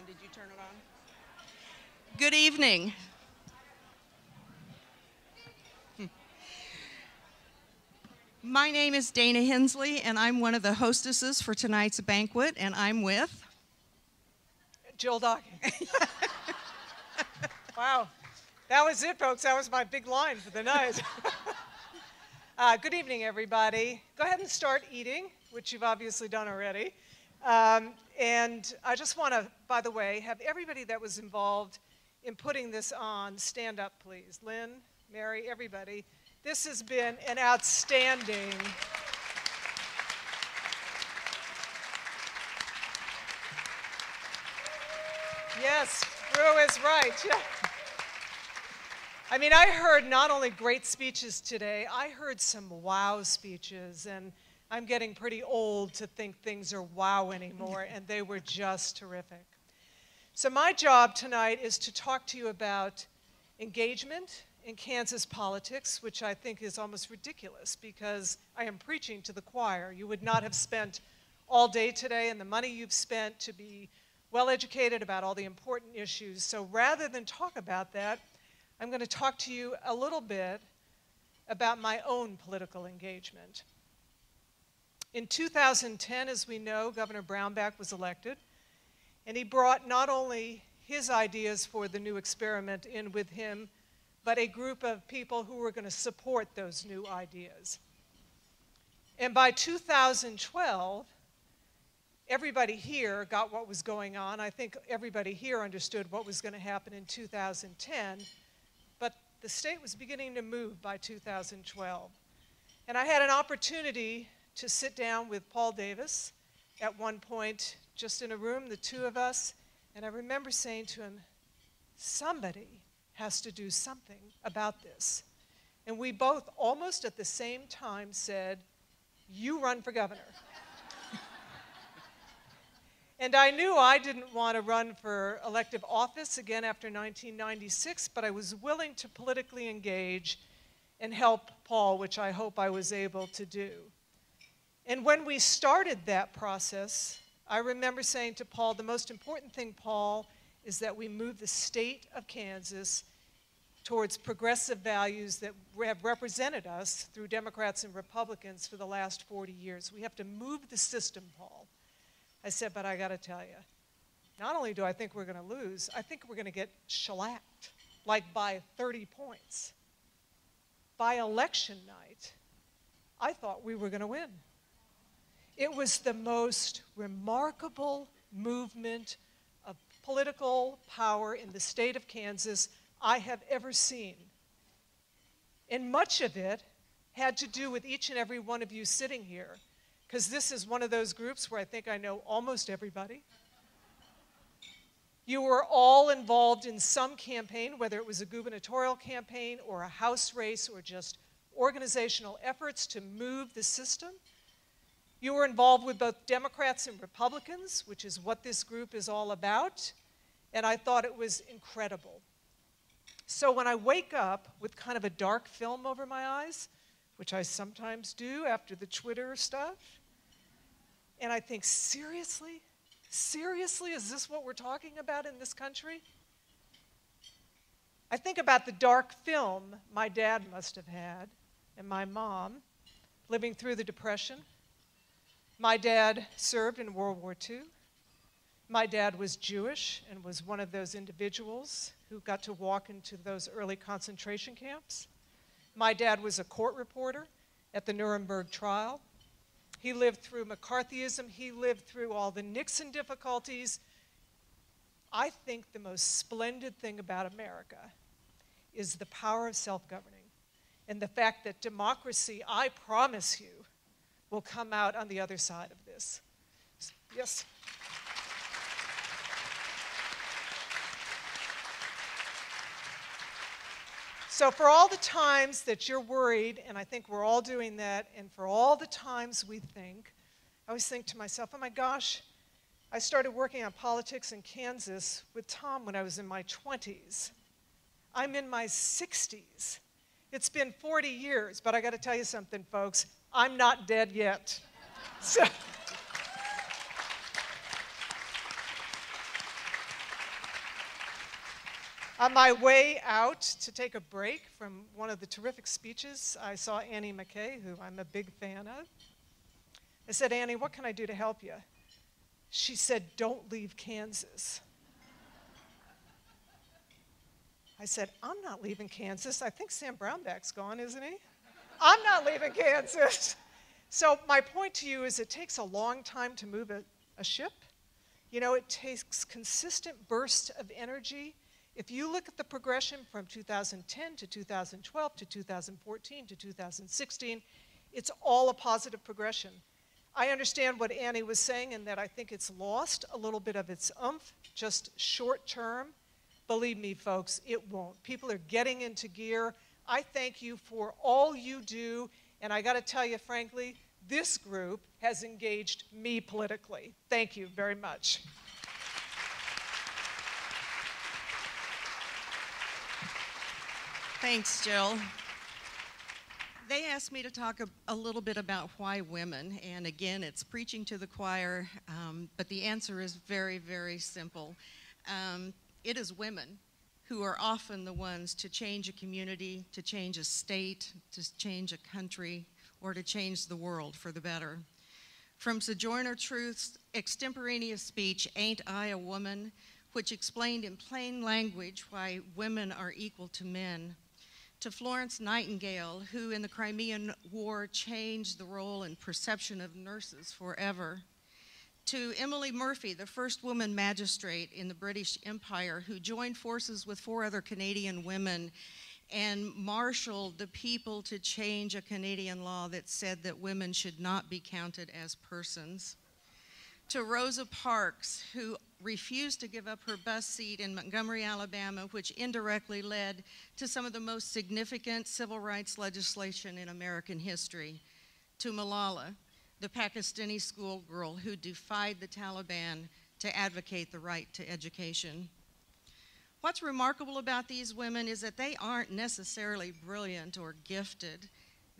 on. Did you turn it on? Good evening. Hmm. My name is Dana Hensley, and I'm one of the hostesses for tonight's banquet, and I'm with Jill Docking. wow. That was it, folks. That was my big line for the night. uh, good evening, everybody. Go ahead and start eating, which you've obviously done already. Um, and I just want to, by the way, have everybody that was involved in putting this on stand up, please. Lynn, Mary, everybody. This has been an outstanding. Yes, Rue is right. Yeah. I mean, I heard not only great speeches today, I heard some wow speeches, and I'm getting pretty old to think things are wow anymore, and they were just terrific. So, my job tonight is to talk to you about engagement in Kansas politics, which I think is almost ridiculous because I am preaching to the choir. You would not have spent all day today and the money you've spent to be well educated about all the important issues. So, rather than talk about that, I'm going to talk to you a little bit about my own political engagement. In 2010, as we know, Governor Brownback was elected. And he brought not only his ideas for the new experiment in with him, but a group of people who were going to support those new ideas. And by 2012, everybody here got what was going on. I think everybody here understood what was going to happen in 2010, but the state was beginning to move by 2012. And I had an opportunity to sit down with Paul Davis at one point just in a room, the two of us, and I remember saying to him, somebody has to do something about this. And we both, almost at the same time, said, You run for governor. and I knew I didn't want to run for elective office again after 1996, but I was willing to politically engage and help Paul, which I hope I was able to do. And when we started that process, I remember saying to Paul, the most important thing, Paul, is that we move the state of Kansas towards progressive values that have represented us through Democrats and Republicans for the last 40 years. We have to move the system, Paul. I said, but I got to tell you, not only do I think we're going to lose, I think we're going to get shellacked, like by 30 points. By election night, I thought we were going to win. It was the most remarkable movement of political power in the state of Kansas I have ever seen. And much of it had to do with each and every one of you sitting here, because this is one of those groups where I think I know almost everybody. You were all involved in some campaign, whether it was a gubernatorial campaign or a House race or just organizational efforts to move the system. You were involved with both Democrats and Republicans, which is what this group is all about, and I thought it was incredible. So when I wake up with kind of a dark film over my eyes, which I sometimes do after the Twitter stuff, and I think, seriously? Seriously, is this what we're talking about in this country? I think about the dark film my dad must have had and my mom living through the Depression my dad served in World War II. My dad was Jewish and was one of those individuals who got to walk into those early concentration camps. My dad was a court reporter at the Nuremberg trial. He lived through McCarthyism, he lived through all the Nixon difficulties. I think the most splendid thing about America is the power of self governing and the fact that democracy, I promise you, will come out on the other side of this. Yes? So, for all the times that you're worried, and I think we're all doing that, and for all the times we think, I always think to myself, oh my gosh, I started working on politics in Kansas with Tom when I was in my 20s. I'm in my 60s. It's been 40 years, but I got to tell you something, folks. I'm not dead yet. So, On my way out to take a break from one of the terrific speeches, I saw Annie McKay, who I'm a big fan of. I said, Annie, what can I do to help you? She said, Don't leave Kansas. I said, I'm not leaving Kansas. I think Sam Brownback's gone, isn't he? I'm not leaving Kansas. So, my point to you is it takes a long time to move a, a ship. You know, it takes consistent bursts of energy if you look at the progression from 2010 to 2012 to 2014 to 2016, it's all a positive progression. I understand what Annie was saying and that I think it's lost a little bit of its umph, just short term. Believe me, folks, it won't. People are getting into gear. I thank you for all you do, and I got to tell you, frankly, this group has engaged me politically. Thank you very much. Thanks, Jill. They asked me to talk a, a, little bit about why women, and again, it's preaching to the choir, um, but the answer is very, very simple. Um, it is women who are often the ones to change a community, to change a state, to change a country, or to change the world for the better. From Sojourner Truth's extemporaneous speech, Ain't I a Woman, which explained in plain language why women are equal to men, to Florence Nightingale, who in the Crimean War changed the role and perception of nurses forever, to Emily Murphy, the first woman magistrate in the British Empire, who joined forces with four other Canadian women and marshaled the people to change a Canadian law that said that women should not be counted as persons. To Rosa Parks, who refused to give up her bus seat in Montgomery, Alabama, which indirectly led to some of the most significant civil rights legislation in American history, to Malala, the Pakistani schoolgirl who defied the Taliban to advocate the right to education. What's remarkable about these women is that they aren't necessarily brilliant or gifted.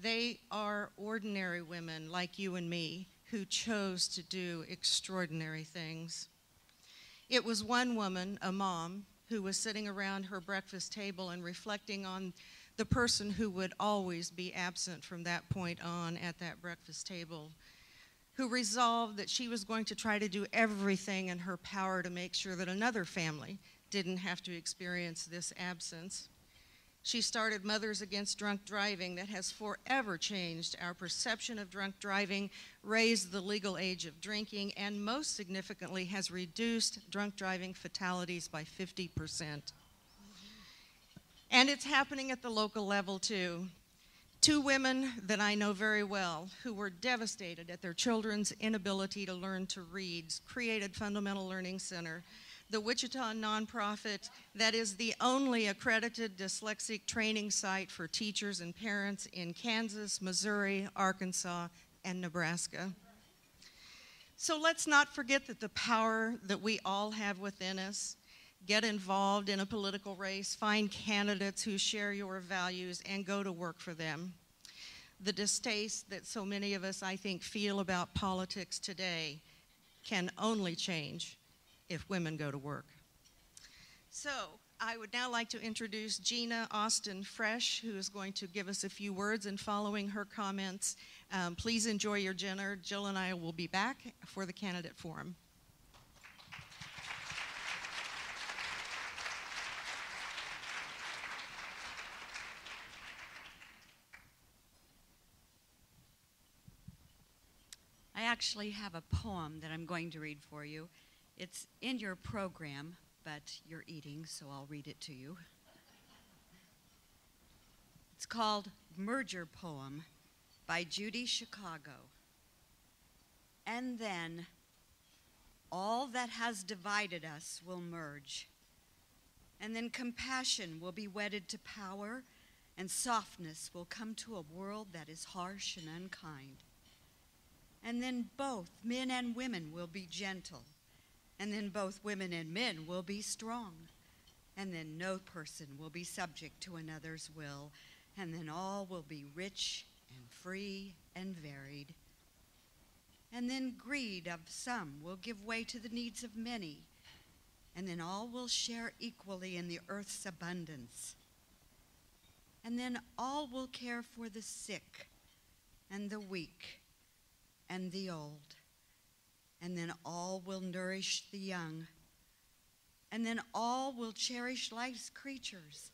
They are ordinary women like you and me who chose to do extraordinary things. It was one woman, a mom, who was sitting around her breakfast table and reflecting on the person who would always be absent from that point on at that breakfast table, who resolved that she was going to try to do everything in her power to make sure that another family didn't have to experience this absence. She started Mothers Against Drunk Driving that has forever changed our perception of drunk driving, raised the legal age of drinking, and most significantly has reduced drunk driving fatalities by 50%. And it's happening at the local level too. Two women that I know very well who were devastated at their children's inability to learn to read created Fundamental Learning Center the Wichita nonprofit that is the only accredited dyslexic training site for teachers and parents in Kansas, Missouri, Arkansas, and Nebraska. So let's not forget that the power that we all have within us, get involved in a political race, find candidates who share your values, and go to work for them. The distaste that so many of us, I think, feel about politics today can only change if women go to work. So I would now like to introduce Gina Austin Fresh, who is going to give us a few words. And following her comments, um, please enjoy your dinner. Jill and I will be back for the candidate forum. Actually have a poem that I'm going to read for you. It's in your program, but you're eating, so I'll read it to you. It's called Merger Poem by Judy Chicago. And then all that has divided us will merge. And then compassion will be wedded to power, and softness will come to a world that is harsh and unkind. And then both men and women will be gentle and then both women and men will be strong. And then no person will be subject to another's will. And then all will be rich and free and varied. And then greed of some will give way to the needs of many. And then all will share equally in the earth's abundance. And then all will care for the sick and the weak and the old. And then all will nourish the young. And then all will cherish life's creatures.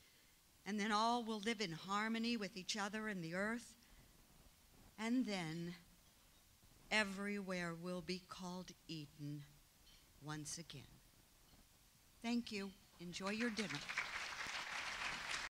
And then all will live in harmony with each other and the earth. And then everywhere will be called Eden once again. Thank you. Enjoy your dinner.